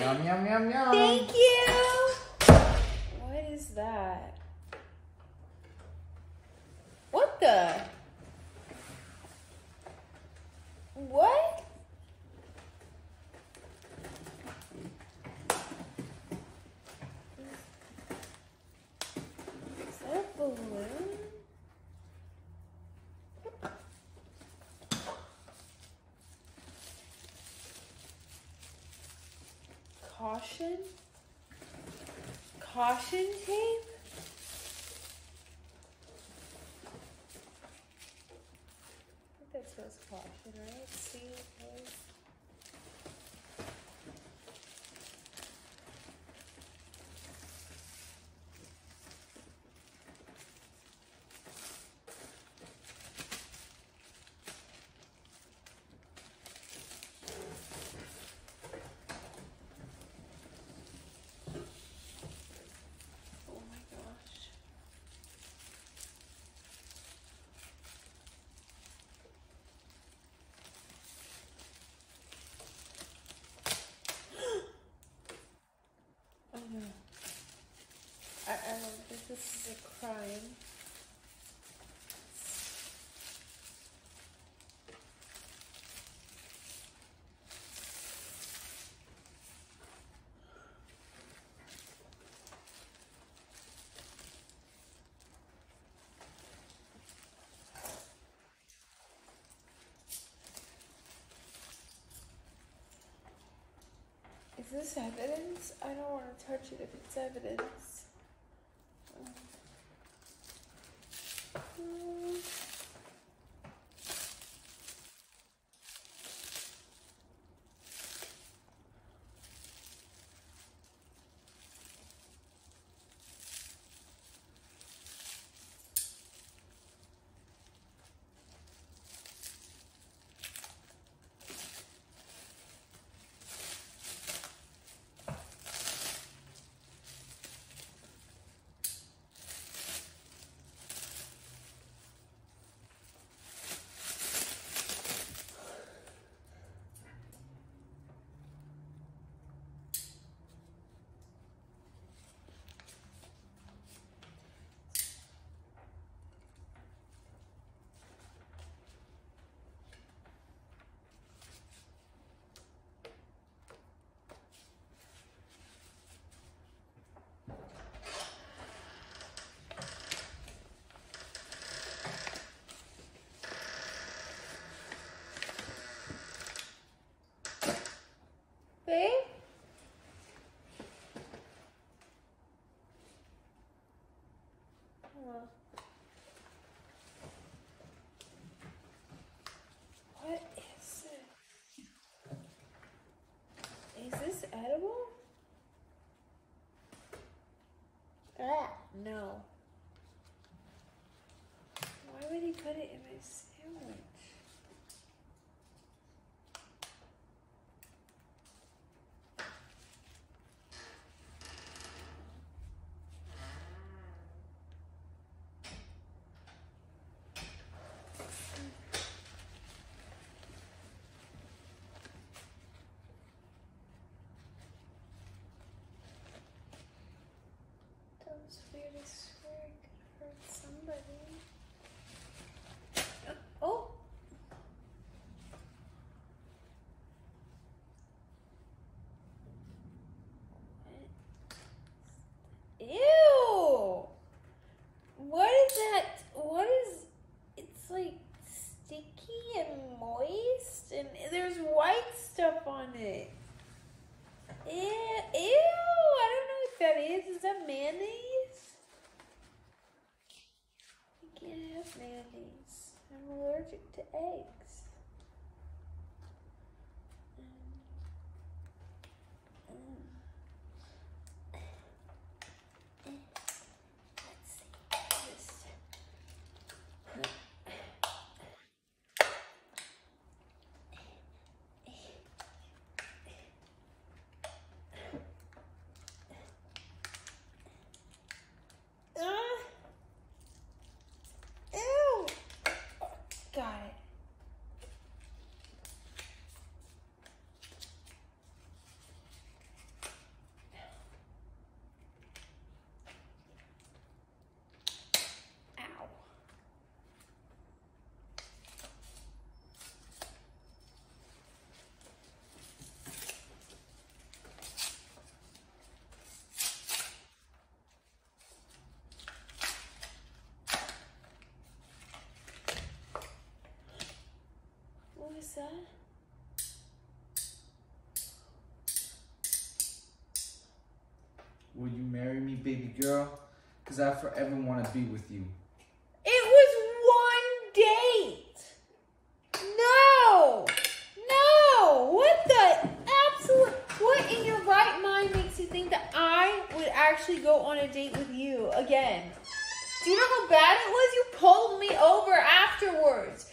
Yum, yum, yum, yum. Thank you. What is that? What the? What? Is that a balloon? Caution? Caution tape? I think that spells caution, right? C A. Oh my gosh. oh no. I, I don't think this is a crime. Is this evidence? I don't want to touch it if it's evidence. 喂 What is that? What is. It's like sticky and moist, and there's white stuff on it. Ew! Ew! I don't know what that is. Is that mayonnaise? I can't have mayonnaise. I'm allergic to eggs. Will you marry me, baby girl? Because I forever want to be with you. It was one date. No. No. What the absolute? What in your right mind makes you think that I would actually go on a date with you again? Do you know how bad it was? You pulled me over afterwards.